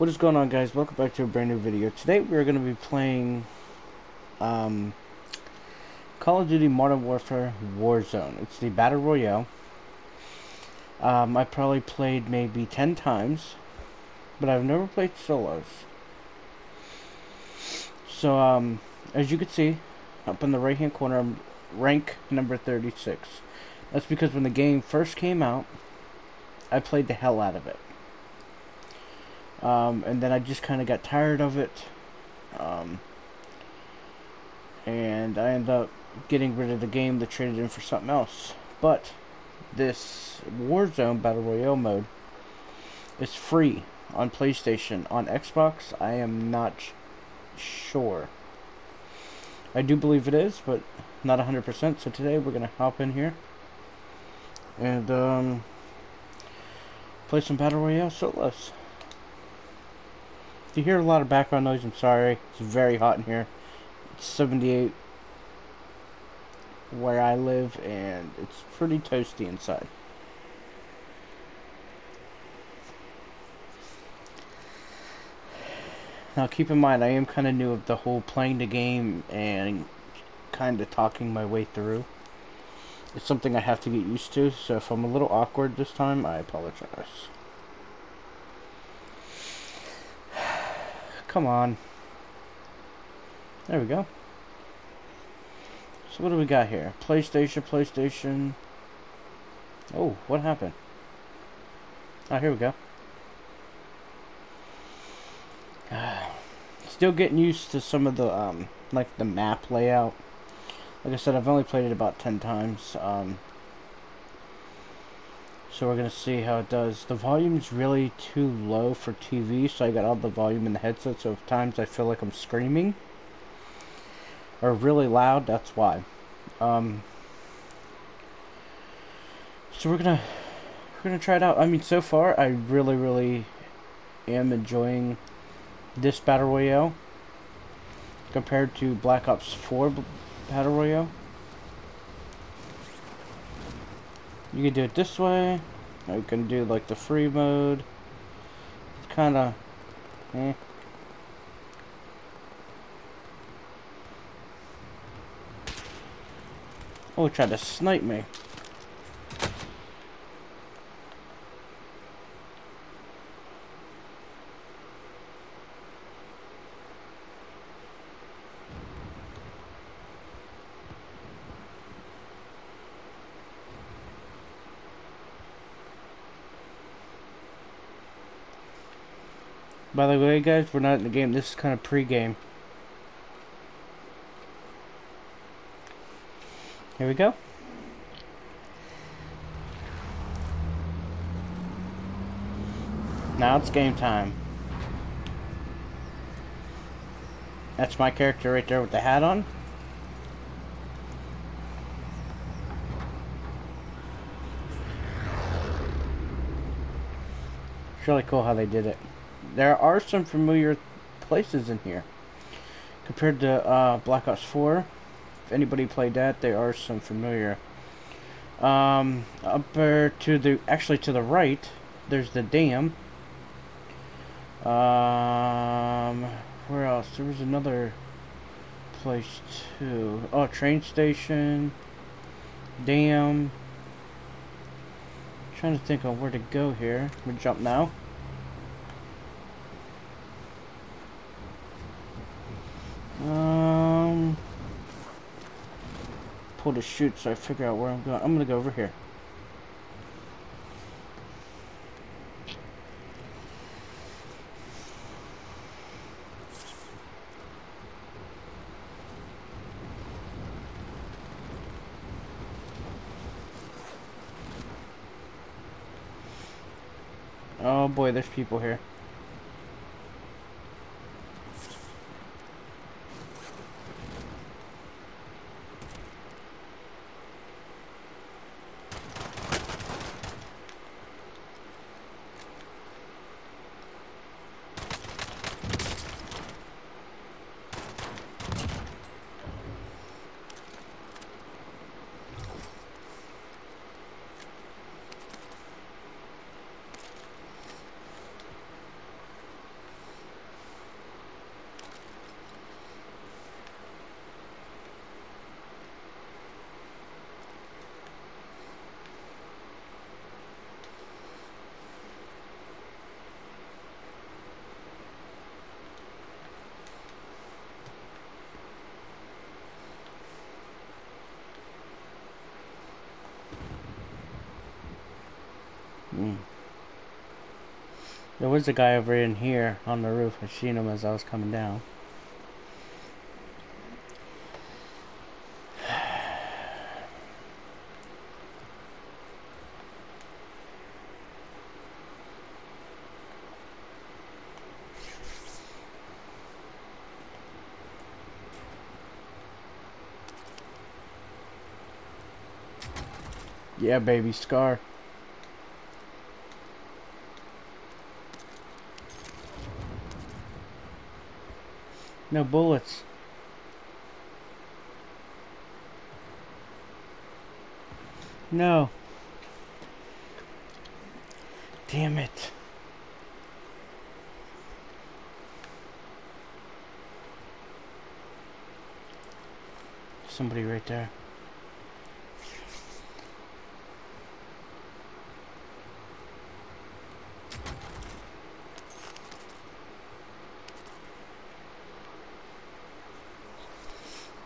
What is going on guys? Welcome back to a brand new video. Today we're going to be playing um, Call of Duty Modern Warfare Warzone. It's the Battle Royale. Um, I probably played maybe 10 times, but I've never played solos. So um, as you can see, up in the right hand corner, I'm rank number 36. That's because when the game first came out, I played the hell out of it. Um, and then I just kind of got tired of it. Um, and I ended up getting rid of the game to trade it in for something else. But this Warzone Battle Royale mode is free on PlayStation. On Xbox, I am not sure. I do believe it is, but not 100%. So today we're going to hop in here and um, play some Battle Royale solos. If you hear a lot of background noise, I'm sorry. It's very hot in here. It's 78 where I live, and it's pretty toasty inside. Now keep in mind, I am kind of new of the whole playing the game and kind of talking my way through. It's something I have to get used to, so if I'm a little awkward this time, I apologize. Come on. There we go. So what do we got here? PlayStation, PlayStation. Oh, what happened? Oh, here we go. Still getting used to some of the, um, like the map layout. Like I said, I've only played it about 10 times. Um, so we're going to see how it does. The volume's really too low for TV, so I got all the volume in the headset, so if times I feel like I'm screaming, or really loud, that's why. Um, so we're gonna we're gonna try it out. I mean, so far I really, really am enjoying this battle royale compared to Black Ops 4 battle royale. You can do it this way. Or you can do like the free mode. It's kind of eh. Oh, tried to snipe me. By the way, guys, we're not in the game. This is kind of pre-game. Here we go. Now it's game time. That's my character right there with the hat on. It's really cool how they did it there are some familiar places in here. Compared to uh, Black Ops 4, if anybody played that, there are some familiar. Um, up there to the, actually to the right, there's the dam. Um, where else? There was another place too. Oh, train station, dam. trying to think of where to go here. We jump now. Um, pull the chute so I figure out where I'm going. I'm gonna go over here. Oh boy, there's people here. There was a guy over in here on the roof. I seen him as I was coming down. Yeah, baby, Scar. No bullets. No. Damn it. Somebody right there.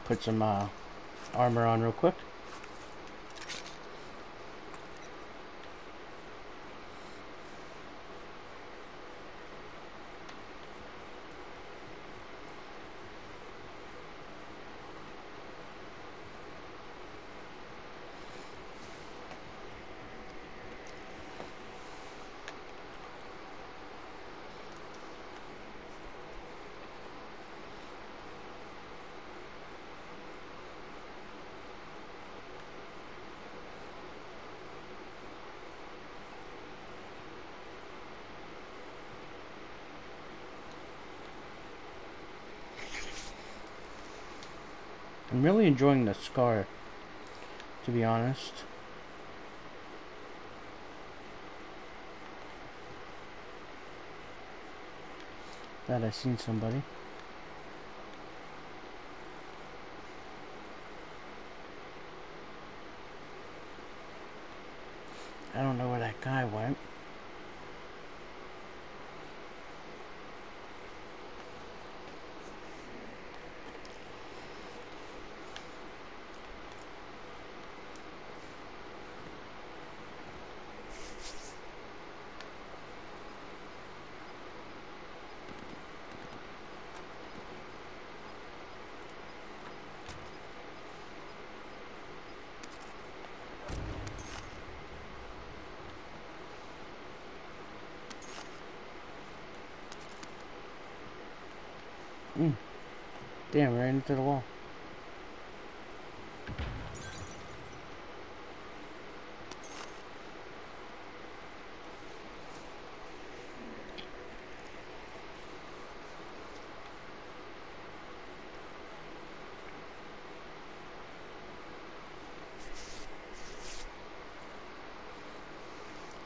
Put some uh, armor on real quick. I'm really enjoying the scar, to be honest. That I seen somebody. I don't know where that guy went. Mm. Right into the wall.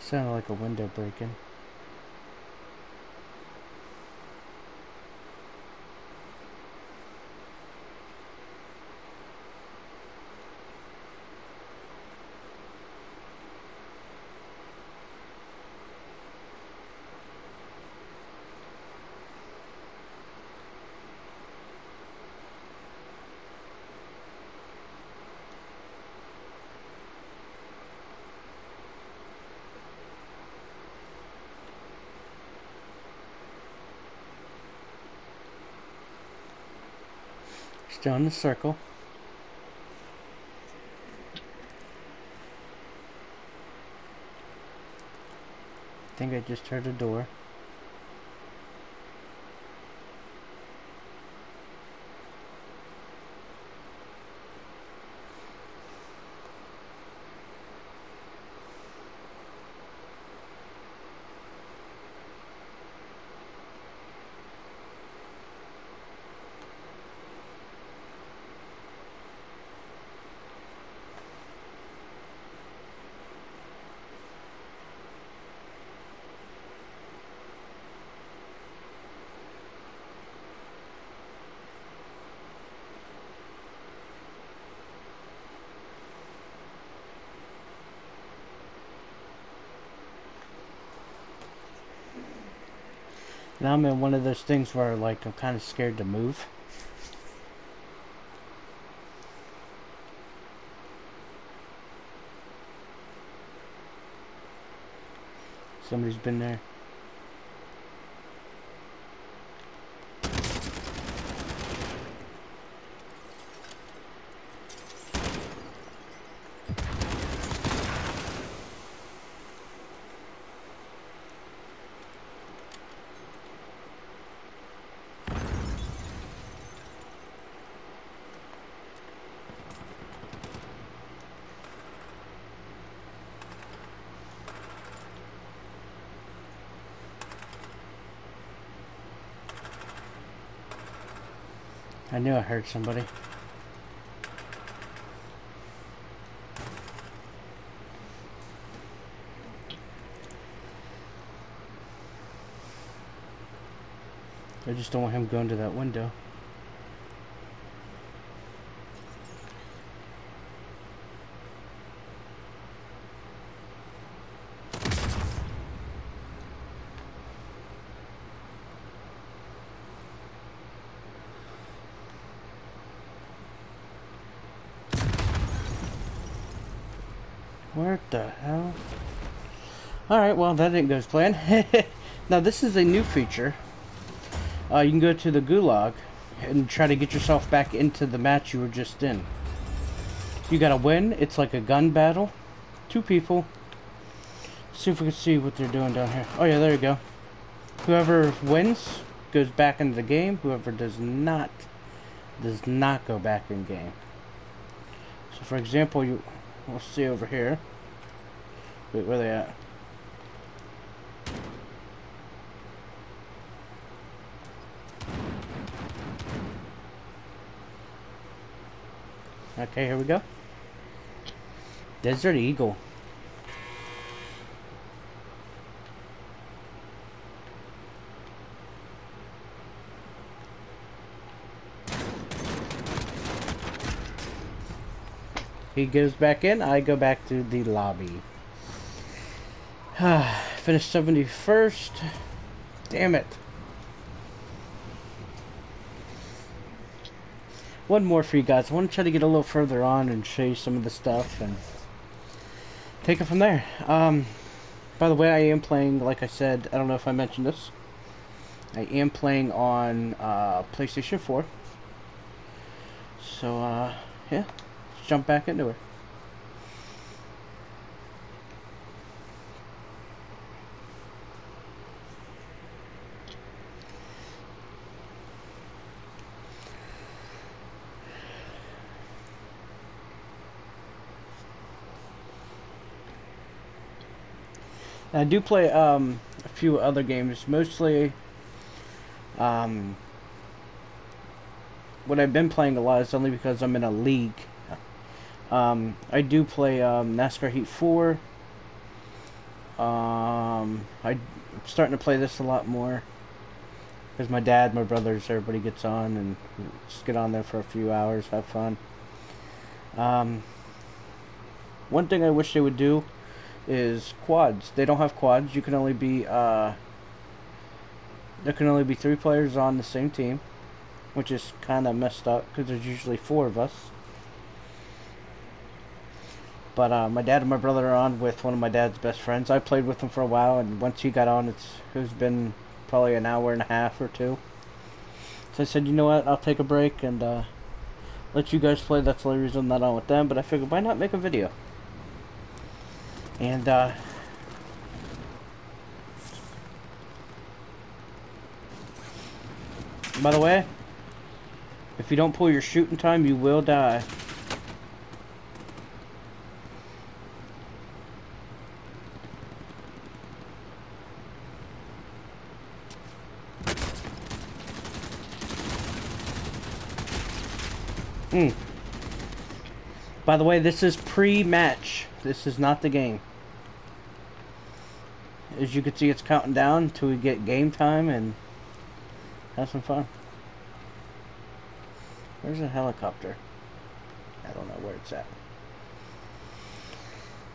Sounded like a window breaking. Still in the circle. I think I just heard a door. Now I'm in one of those things where like I'm kind of scared to move. Somebody's been there. I knew I heard somebody. I just don't want him going to that window. Where the hell? Alright, well, that didn't go as planned. now, this is a new feature. Uh, you can go to the Gulag and try to get yourself back into the match you were just in. You gotta win. It's like a gun battle. Two people. see if we can see what they're doing down here. Oh, yeah, there you go. Whoever wins goes back into the game. Whoever does not, does not go back in game. So, for example, you We'll see over here. Wait, where they at? Okay, here we go. Desert Eagle. He goes back in, I go back to the lobby. Finished 71st. Damn it. One more for you guys. I want to try to get a little further on and show you some of the stuff and take it from there. Um, by the way, I am playing, like I said, I don't know if I mentioned this. I am playing on uh, PlayStation 4. So, uh, yeah let's jump back into it. I do play um, a few other games, mostly um, what I've been playing a lot is only because I'm in a league um, I do play um, NASCAR Heat 4. Um, I'm starting to play this a lot more. Because my dad, my brothers, everybody gets on and just get on there for a few hours, have fun. Um, one thing I wish they would do is quads. They don't have quads. You can only be, uh, there can only be three players on the same team. Which is kind of messed up because there's usually four of us. But uh, my dad and my brother are on with one of my dad's best friends. I played with him for a while, and once he got on, it's it's been probably an hour and a half or two. So I said, you know what, I'll take a break and uh, let you guys play. That's the only reason I'm not on with them. But I figured, why not make a video? And uh, by the way, if you don't pull your shooting time, you will die. Mm. By the way, this is pre-match. This is not the game. As you can see, it's counting down until we get game time and have some fun. Where's the helicopter? I don't know where it's at.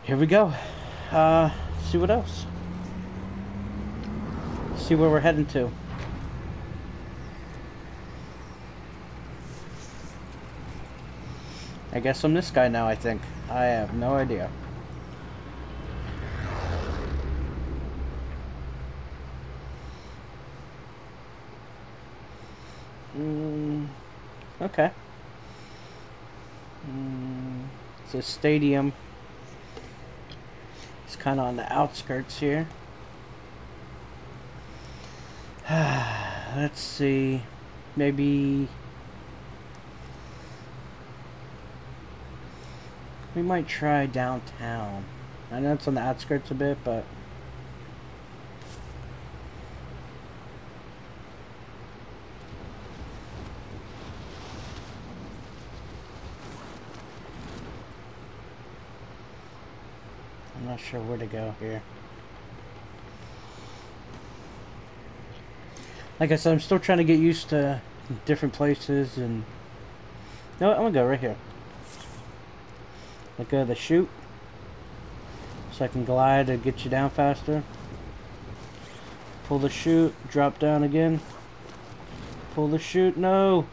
Here we go. Uh, see what else. See where we're heading to. I guess I'm this guy now, I think. I have no idea. Okay. Mm, it's a stadium. It's kind of on the outskirts here. Let's see. Maybe... We might try downtown. I know it's on the outskirts a bit, but... I'm not sure where to go here. Like I said, I'm still trying to get used to different places and... No, I'm gonna go right here. Let go of the chute. So I can glide to get you down faster. Pull the chute, drop down again. Pull the chute, no!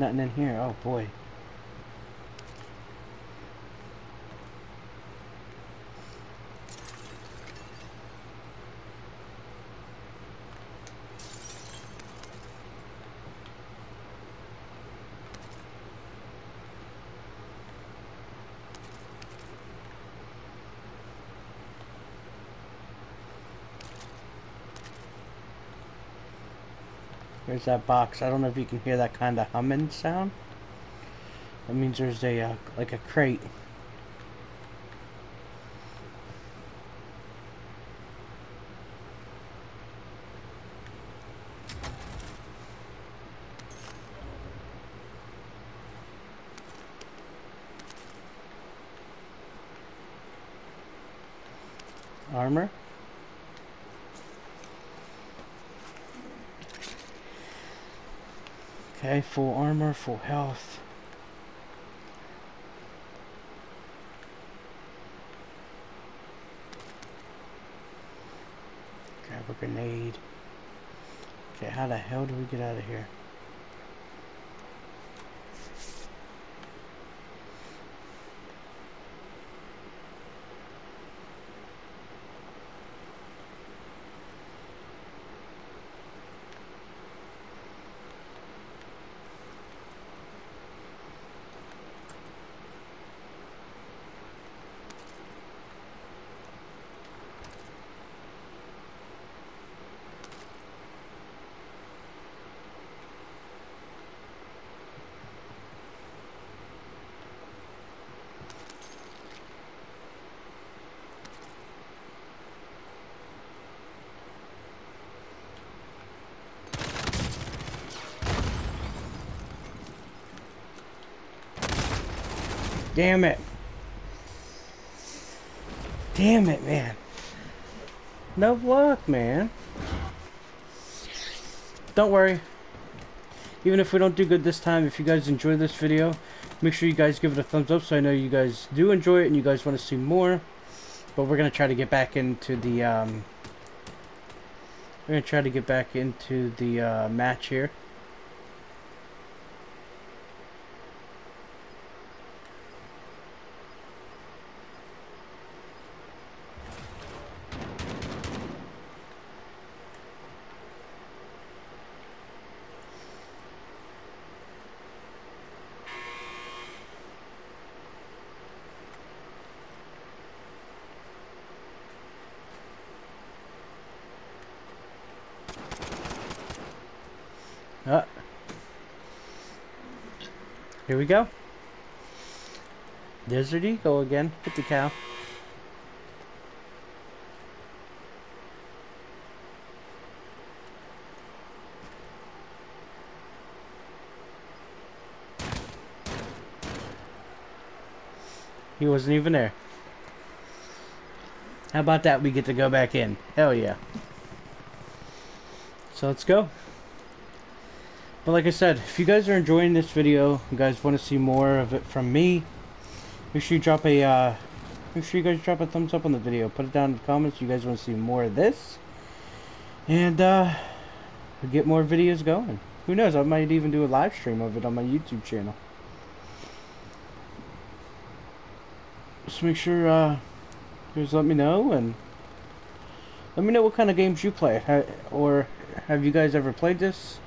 Nothing in here. Oh boy. There's that box. I don't know if you can hear that kind of humming sound. That means there's a, uh, like a crate. Armor. Okay, full armor, full health. Grab a grenade. Okay, how the hell do we get out of here? Damn it. Damn it, man. No luck, man. Don't worry. Even if we don't do good this time, if you guys enjoy this video, make sure you guys give it a thumbs up so I know you guys do enjoy it and you guys want to see more. But we're going to try to get back into the, um, we're going to try to get back into the uh, match here. Uh, here we go. Desert Eagle again. Hit the cow. He wasn't even there. How about that? We get to go back in. Hell yeah. So let's go. But like I said, if you guys are enjoying this video, you guys want to see more of it from me, make sure you drop a, uh, make sure you guys drop a thumbs up on the video. Put it down in the comments if you guys want to see more of this. And, uh, get more videos going. Who knows, I might even do a live stream of it on my YouTube channel. just make sure uh, guys let me know and let me know what kind of games you play. Or have you guys ever played this?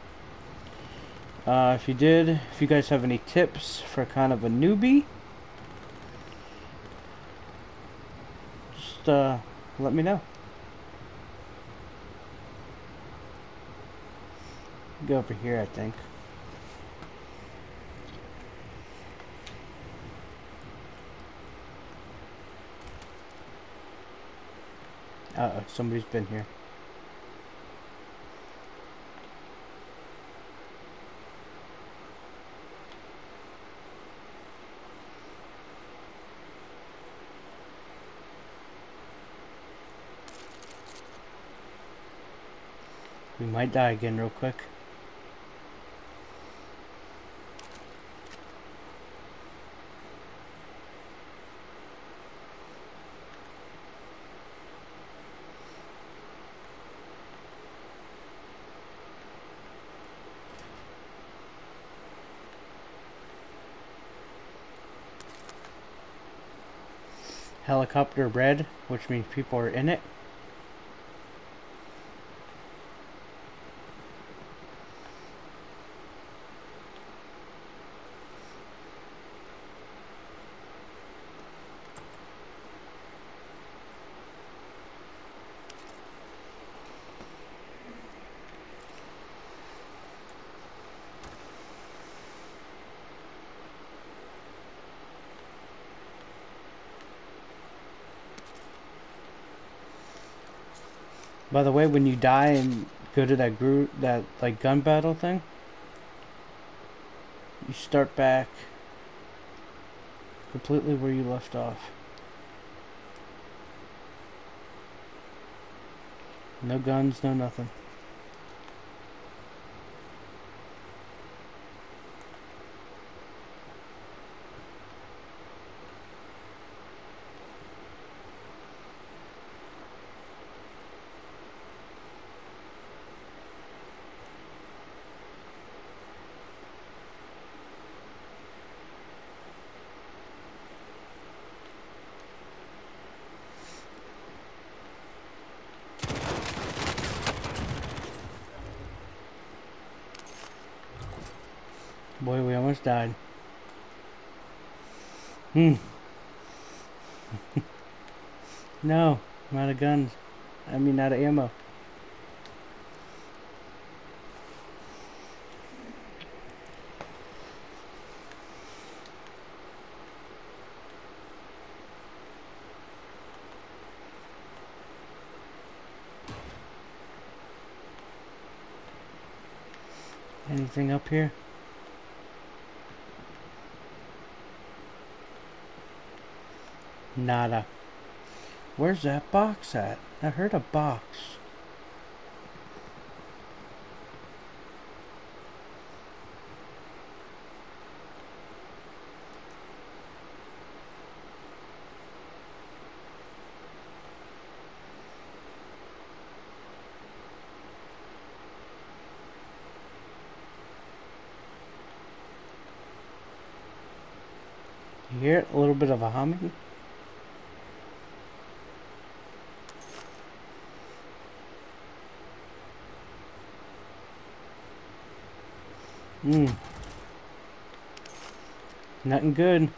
Uh, if you did, if you guys have any tips for kind of a newbie, just uh, let me know. Go over here, I think. Uh oh, somebody's been here. We might die again real quick. helicopter red, which means people are in it. By the way, when you die and go to that Gulag, that like gun battle thing, you start back completely where you left off. No guns, no nothing. Died. Hmm. no, I'm out of guns. I mean, out of ammo. Anything up here? Nada. Where's that box at? I heard a box. You hear it? A little bit of a humming? Hmm. Nothing good.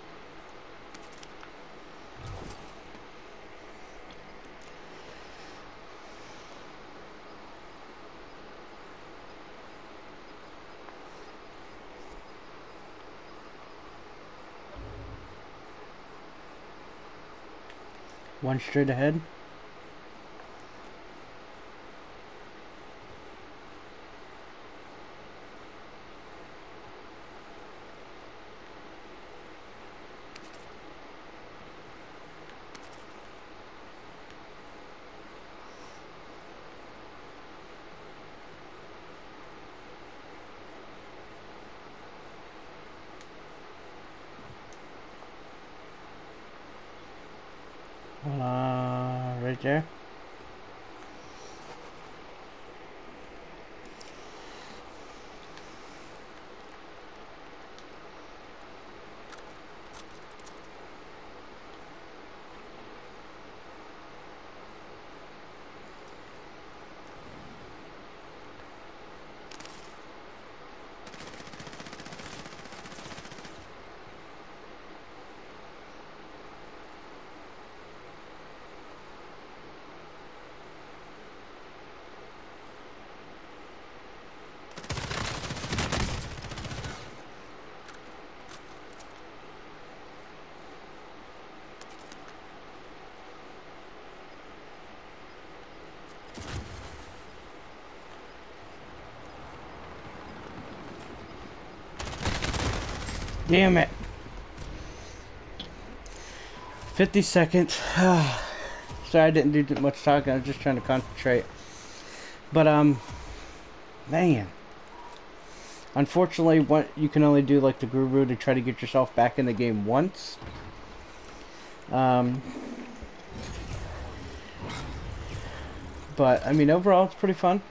One straight ahead. Uh, right there. Damn it. 50 seconds. Sorry I didn't do too much talking. I was just trying to concentrate. But, um, man. Unfortunately, what you can only do like the Gulag to try to get yourself back in the game once. Um, but I mean, overall, it's pretty fun.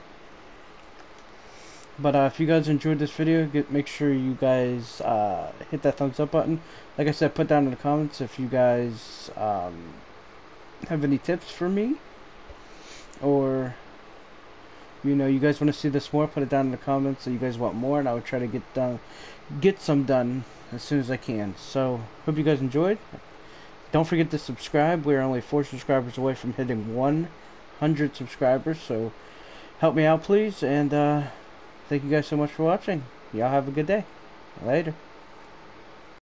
But uh, if you guys enjoyed this video, get make sure you guys uh, hit that thumbs up button. Like I said, put down in the comments if you guys um, have any tips for me. Or you know you guys want to see this more put it down in the comments. So you guys want more and I would try to get done get some done as soon as I can. So hope you guys enjoyed. Don't forget to subscribe. We're only four subscribers away from hitting 100 subscribers. So help me out please. And uh, thank you guys so much for watching. Y'all have a good day. Later